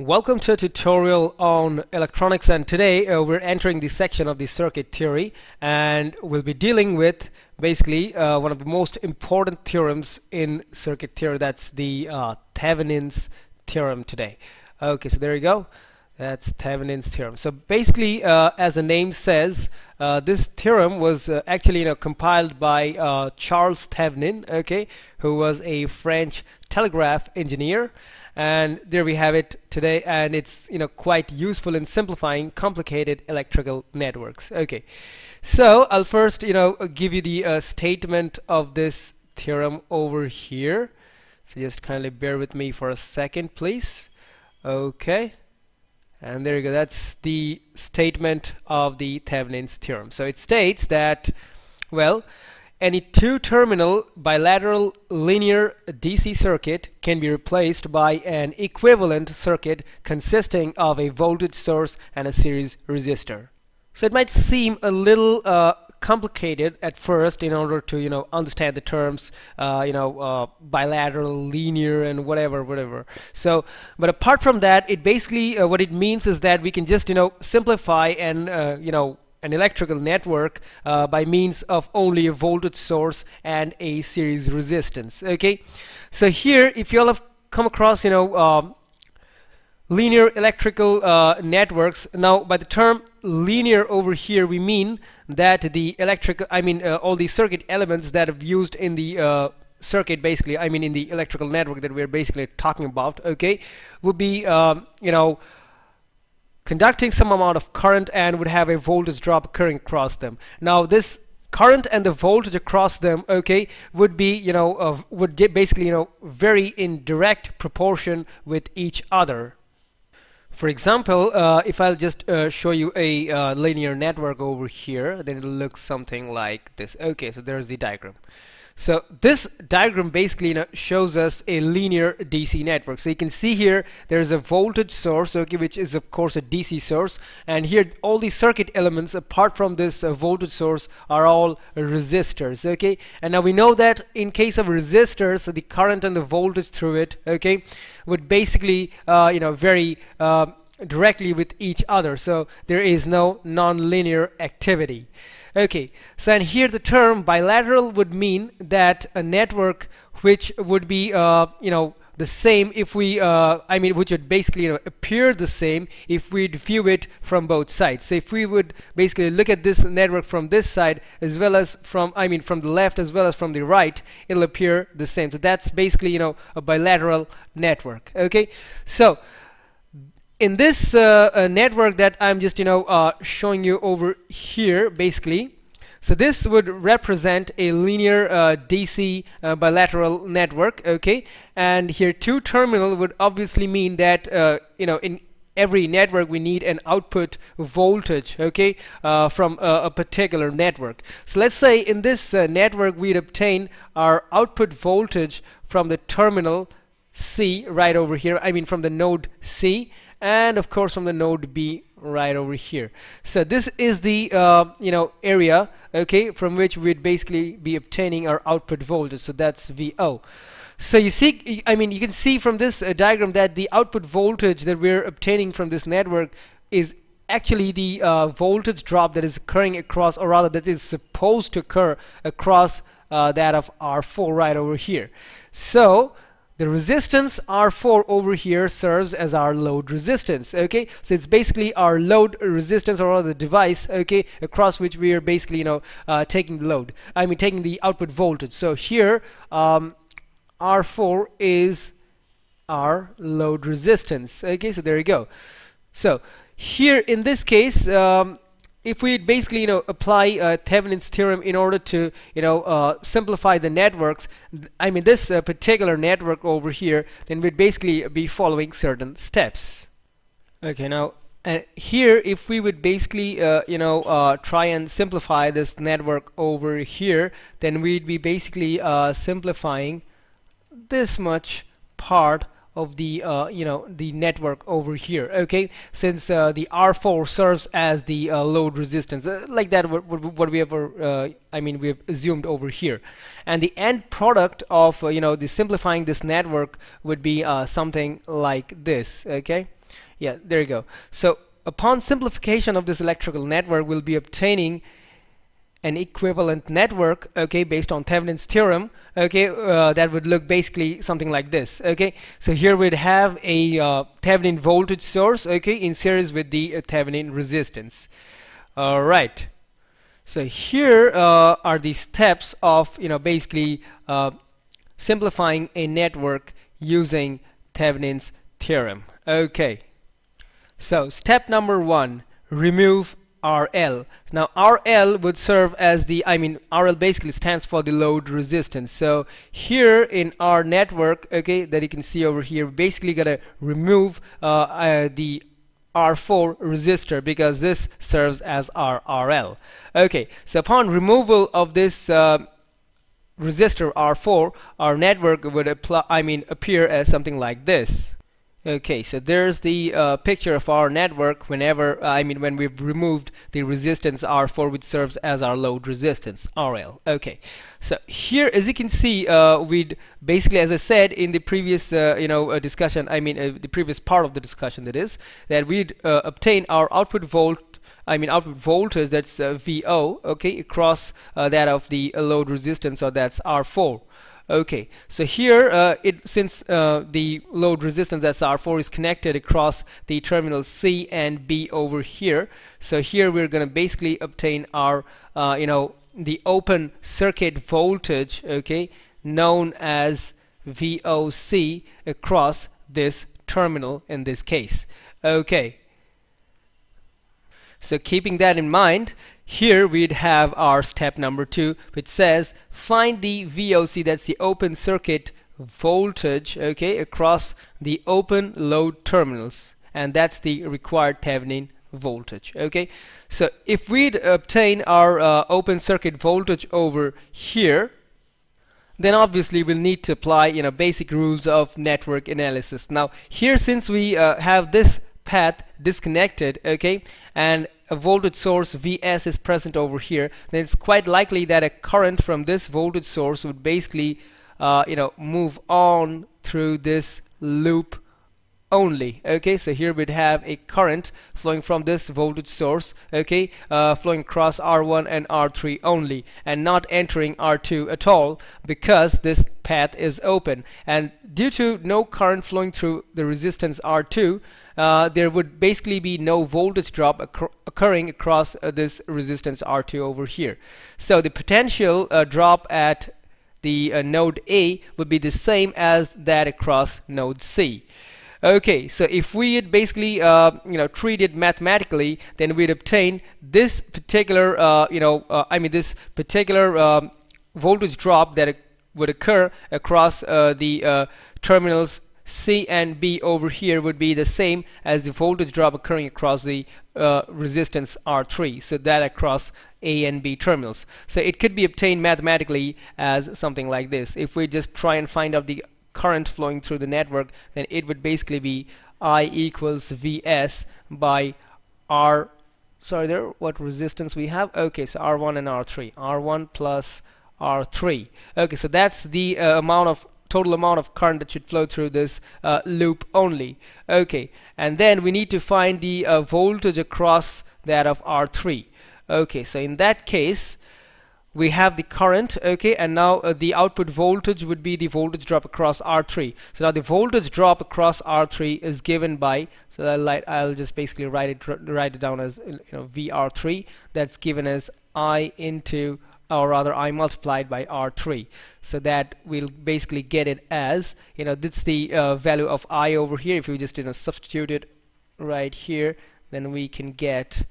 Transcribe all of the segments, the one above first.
Welcome to a tutorial on electronics and today uh, we're entering the section of the circuit theory and we'll be dealing with basically uh, one of the most important theorems in circuit theory that's the uh, Thevenin's theorem today. Okay so there you go that's Thevenin's theorem. So basically uh, as the name says uh, this theorem was uh, actually you know compiled by Charles Thevenin okay who was a French telegraph engineer. And there we have it today and it's you know quite useful in simplifying complicated electrical networks. Okay. So I'll first you know give you the uh, statement of this theorem over here. So just kindly bear with me for a second please. Okay and there you go that's the statement of the Thevenin's theorem so it states that well any two-terminal bilateral linear DC circuit can be replaced by an equivalent circuit consisting of a voltage source and a series resistor. So it might seem a little uh, complicated at first in order to you know understand the terms uh, you know uh, bilateral linear and whatever whatever. So but apart from that it basically uh, what it means is that we can just you know simplify and uh, you know an electrical network uh, by means of only a voltage source and a series resistance okay? So here if you all have come across you know um, linear electrical uh, networks now by the term linear over here we mean that the electrical I mean uh, all the circuit elements that are used in the uh, circuit basically I mean in the electrical network that we're basically talking about okay would be um, you know conducting some amount of current and would have a voltage drop occurring across them. Now this current and the voltage across them okay would be you know uh, would basically you know vary in direct proportion with each other for example uh, if I'll just uh, show you a uh, linear network over here then it looks something like this. Okay so there's the diagram so this diagram basically shows us a linear DC network. So you can see here there's a voltage source, okay, which is of course a DC source, and here all the circuit elements apart from this uh, voltage source are all resistors, okay. And now we know that in case of resistors, the current and the voltage through it, okay, would basically uh, you know vary. Uh, directly with each other so there is no nonlinear activity Okay, so and here the term bilateral would mean that a network which would be, uh, you know, the same if we, uh, I mean, which would basically you know, appear the same if we view it from both sides. So if we would basically look at this network from this side as well as from, I mean, from the left as well as from the right, it'll appear the same. So that's basically, you know, a bilateral network. Okay, so in this uh, uh, network that I'm just you know uh, showing you over here basically. So this would represent a linear uh, DC uh, bilateral network okay? And here two terminal would obviously mean that uh, you know in every network we need an output voltage okay from a particular network. So let's say in this network we'd obtain our output voltage from the terminal C right over here I mean from the node C and of course from the node B right over here. So this is the uh, you know area okay from which we'd basically be obtaining our output voltage. So that's VO so you see I mean you can see from this uh, diagram that the output voltage that we're obtaining from this network is actually the uh, voltage drop that is occurring across or rather that is supposed to occur across uh, that of R4 right over here. So the resistance R4 over here serves as our load resistance okay? So it's basically our load resistance or the device okay across which we are basically you know uh, taking the load. I mean taking the output voltage. So here um, R4 is our load resistance okay? So there you go. So here in this case um, if we basically you know apply uh, Thevenin's theorem in order to you know uh, simplify the networks I mean this uh, particular network over here then we'd basically be following certain steps. Okay now uh, here if we would basically uh, you know uh, try and simplify this network over here then we'd be basically simplifying this much part of the uh, you know the network over here okay? Since uh, the R4 serves as the uh, load resistance uh, like that what, what we have uh, I mean we have assumed over here. And the end product of you know the simplifying this network would be something like this okay? Yeah there you go. So upon simplification of this electrical network we'll be obtaining an equivalent network okay based on Thevenin's theorem okay uh, that would look basically something like this okay? So here we'd have a uh, Thevenin voltage source okay in series with the uh, Thevenin resistance. All right. So here uh, are the steps of you know basically uh, simplifying a network using Thevenin's theorem okay? So step number one remove RL. Now RL would serve as the, I mean RL basically stands for the load resistance. So here in our network, okay, that you can see over here, basically gotta remove uh, uh, the R4 resistor because this serves as our RL. Okay, so upon removal of this uh, resistor R4, our network would apply, I mean appear as something like this. Okay, so there's the uh, picture of our network whenever, uh, I mean when we've removed the resistance R4 which serves as our load resistance RL. Okay, so here as you can see uh, we'd basically as I said in the previous uh, you know uh, discussion, I mean uh, the previous part of the discussion that is, that we'd obtain our output volt I mean output voltage that's VO okay across that of the load resistance or that's R4 Okay, so here uh, it since uh, the load resistance that's R4 is connected across the terminals C and B over here. So here we're going to basically obtain our uh, you know the open circuit voltage okay known as VOC across this terminal in this case. Okay. So keeping that in mind, here we'd have our step number two, which says find the VOC, that's the open circuit voltage, okay, across the open load terminals. And that's the required Thevenin voltage, okay. So if we'd obtain our uh, open circuit voltage over here, then obviously we'll need to apply you know basic rules of network analysis now here since we uh, have this path disconnected okay and a voltage source Vs is present over here then it's quite likely that a current from this voltage source would basically uh, you know move on through this loop only okay so here we'd have a current flowing from this voltage source okay uh, flowing across R1 and R3 only and not entering R2 at all because this path is open and due to no current flowing through the resistance R2 uh, there would basically be no voltage drop occur occurring across uh, this resistance R2 over here. So the potential uh, drop at the uh, node A would be the same as that across node C. Okay, so if we had basically uh, you know treat it mathematically, then we'd obtain this particular uh, you know I mean this particular um, voltage drop that would occur across the terminals C and B over here would be the same as the voltage drop occurring across the uh, resistance R3 so that across A and B terminals. So it could be obtained mathematically as something like this. If we just try and find out the current flowing through the network then it would basically be I equals VS by R. Sorry there what resistance we have? Okay so R1 and R3 R1 plus R3 okay so that's the uh, amount of total amount of current that should flow through this uh, loop only. Okay and then we need to find the uh, voltage across that of R3 okay so in that case we have the current okay and now uh, the output voltage would be the voltage drop across R3 so now the voltage drop across R3 is given by so I'll, I'll just basically write it write it down as you know VR3 that's given as I into or rather I multiplied by R3 so that we'll basically get it as you know this is the uh, value of I over here. If we just you know substitute it right here then we can get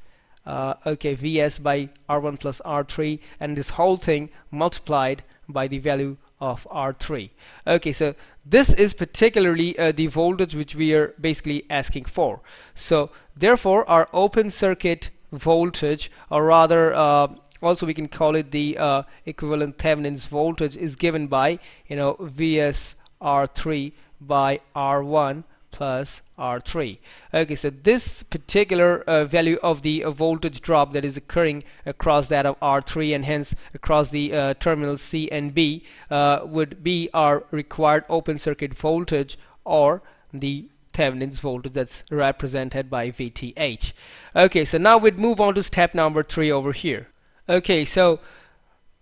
uh, okay Vs by R1 plus R3 and this whole thing multiplied by the value of R3 okay so this is particularly uh, the voltage which we are basically asking for. So therefore our open circuit voltage or rather uh, also we can call it the uh, equivalent Thevenin's voltage is given by you know Vs R3 by R1 plus R3 okay so this particular uh, value of the uh, voltage drop that is occurring across that of R3 and hence across the uh, terminals C and B uh, would be our required open circuit voltage or the Thevenin's voltage that's represented by VTH. Okay, so now we'd move on to step number three over here. Okay, so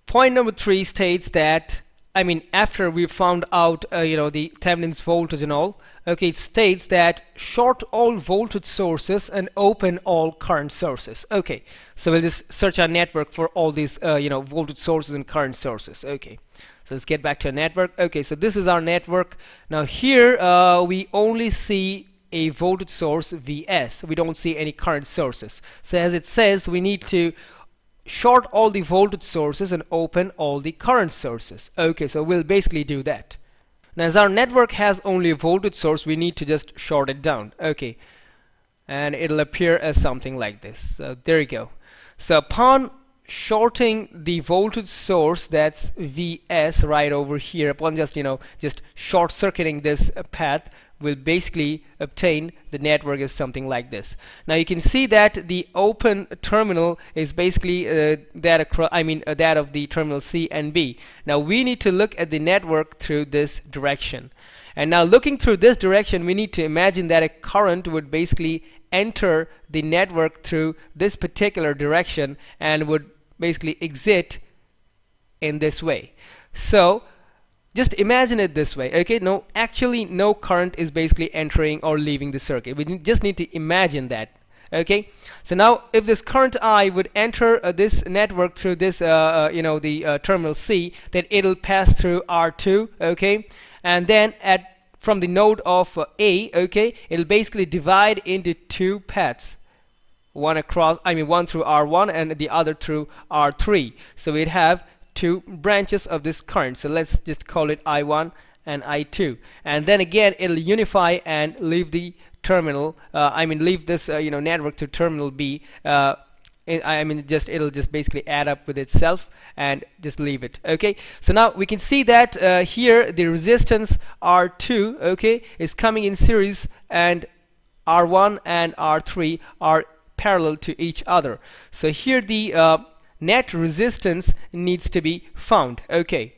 point number three states that I mean after we found out uh, you know the Thevenin's voltage and all okay it states that short all voltage sources and open all current sources. Okay so we'll just search our network for all these uh, you know voltage sources and current sources. Okay so let's get back to our network. Okay so this is our network. Now here uh, we only see a voltage source Vs. We don't see any current sources. So as it says we need to short all the voltage sources and open all the current sources. Okay so we'll basically do that now as our network has only a voltage source. We need to just short it down. Okay. And it'll appear as something like this. So there you go. So upon shorting the voltage source that's Vs right over here upon just you know just short circuiting this path will basically obtain the network is something like this. Now you can see that the open terminal is basically uh, that across I mean uh, that of the terminal C and B. Now we need to look at the network through this direction. And now looking through this direction we need to imagine that a current would basically enter the network through this particular direction and would basically exit in this way. So just imagine it this way okay? No actually no current is basically entering or leaving the circuit. We just need to imagine that okay? So now if this current I would enter uh, this network through this uh, uh, you know the uh, terminal C then it'll pass through R2 okay? And then at from the node of uh, A okay it'll basically divide into two paths. One across I mean one through R1 and the other through R3 so we'd have two branches of this current. So let's just call it I1 and I2 and then again it'll unify and leave the terminal uh, I mean leave this uh, you know network to terminal B. Uh, I mean just it'll just basically add up with itself and just leave it okay? So now we can see that uh, here the resistance R2 okay is coming in series and R1 and R3 are parallel to each other. So here the uh, net resistance needs to be found. Okay.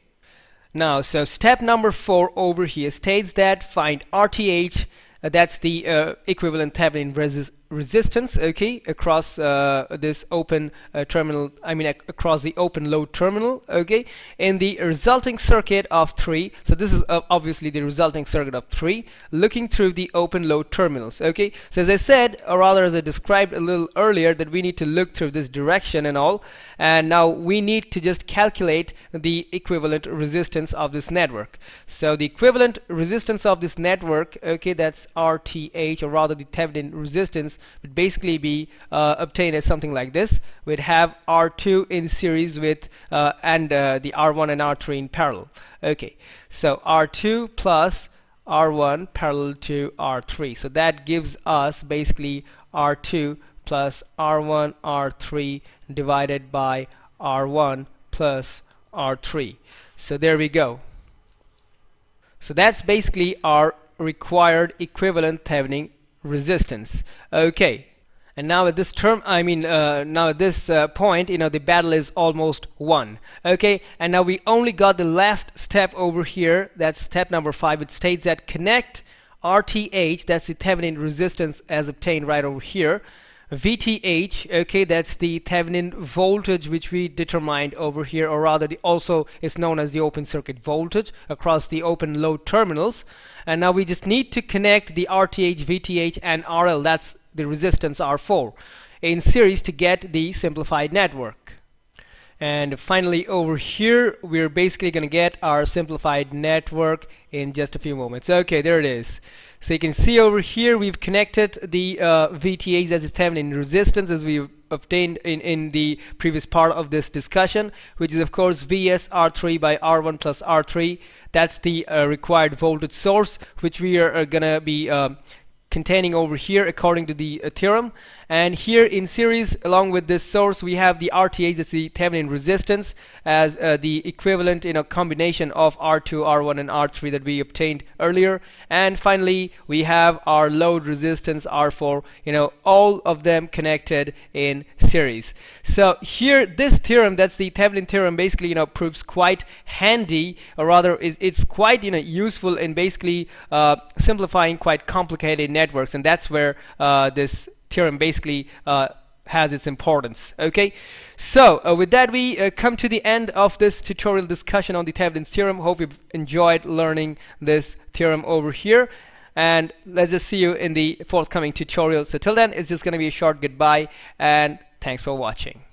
Now so step number four over here states that find RTH uh, that's the uh, equivalent Thevenin resist resistance okay across uh, this open uh, terminal I mean ac across the open load terminal okay in the resulting circuit of 3 so this is uh, obviously the resulting circuit of 3 looking through the open load terminals okay. So as I said or rather as I described a little earlier that we need to look through this direction and all and now we need to just calculate the equivalent resistance of this network. So the equivalent resistance of this network okay that's RTH or rather the Thevenin resistance would basically be uh, obtained as something like this. We'd have R2 in series with uh, and uh, the R1 and R3 in parallel. Okay, so R2 plus R1 parallel to R3. So that gives us basically R2 plus R1 R3 divided by R1 plus R3. So there we go. So that's basically our required equivalent Thevenin resistance. Okay. And now at this term I mean uh, now at this uh, point you know the battle is almost won. Okay. And now we only got the last step over here. That's step number five. It states that connect RTH that's the Thevenin resistance as obtained right over here VTH okay that's the Thevenin voltage which we determined over here or rather the, also is known as the open circuit voltage across the open load terminals. And now we just need to connect the RTH VTH and RL that's the resistance R4 in series to get the simplified network and finally over here we're basically gonna get our simplified network in just a few moments. Okay there it is. So you can see over here we've connected the uh, VTH as is in resistance as we obtained in, in the previous part of this discussion which is of course VS R3 by R1 plus R3 that's the uh, required voltage source which we are, are gonna be um, containing over here according to the uh, theorem. And here in series along with this source we have the RTH that's the Thevenin resistance as uh, the equivalent in a combination of R2 R1 and R3 that we obtained earlier. And finally we have our load resistance R4 you know all of them connected in series. So here this theorem that's the Thevenin theorem basically you know proves quite handy or rather it's quite you know useful in basically uh, simplifying quite complicated networks and that's where uh, this theorem basically uh, has its importance okay? So uh, with that we uh, come to the end of this tutorial discussion on the Thevenin's theorem. Hope you've enjoyed learning this theorem over here and let's just see you in the forthcoming tutorial. So till then it's just gonna be a short goodbye and thanks for watching